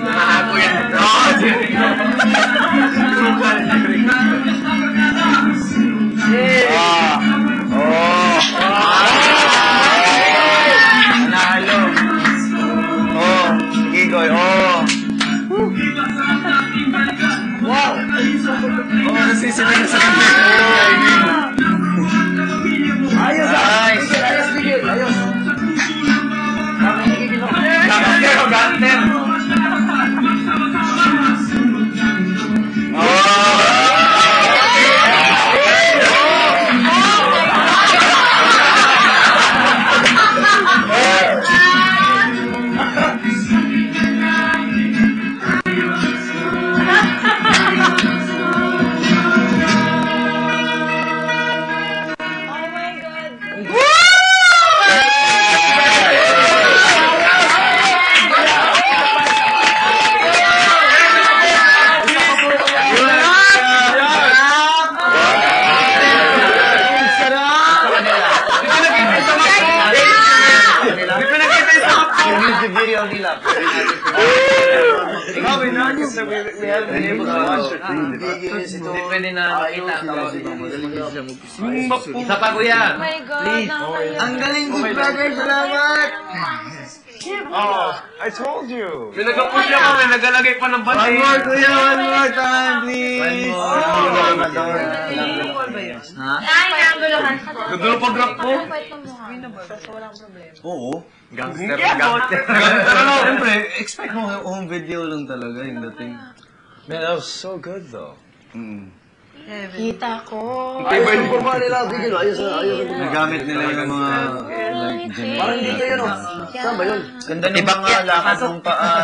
Nakahago yan. Oo, Jericho. Sukal, Jericho. Ah. Oh. Nanalo. Oh, sige, Goy. Oh. Wow! Oh, nasisimay na sa kanya. Nila. Ikaw, we know you, so we, we have been able to watch it. Hindi pwede na makita. Isa pa, kuya. Oh my God. Ang galing si brother, salamat! Oh, I told you. Pinag-push ako, may nagalagay pa ng One more, kuya, one more time, please. Ha? Ay, naguluhan ko. Gugulo pa grab ko. Kapait ng mukha. Oo. Gangster, gangster. Ano? Siyempre, expect mo home video lang talaga yung dating. Man, that was so good though. Mm. Kita ko. Ayos yung forma nila, video. Ayos na, ayos. Nagamit nila yung mga. Parang dito yun, oh. Saan ba yun? Ganda ng mga lakad ng paa.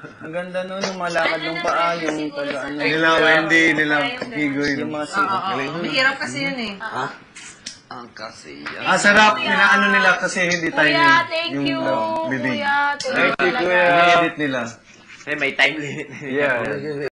Ang ganda nun, yung mga lakad ng paa, yung taga ano. Nila Wendy, nila Kigoy. Yung mga Mahirap kasi yun eh. Ah, sarap. Pinaano nila kasi hindi tayo Kuya, thank yung you. uh, bibig. Kuya, thank you. Ini-edit nila. Eh, may time limit. Yeah.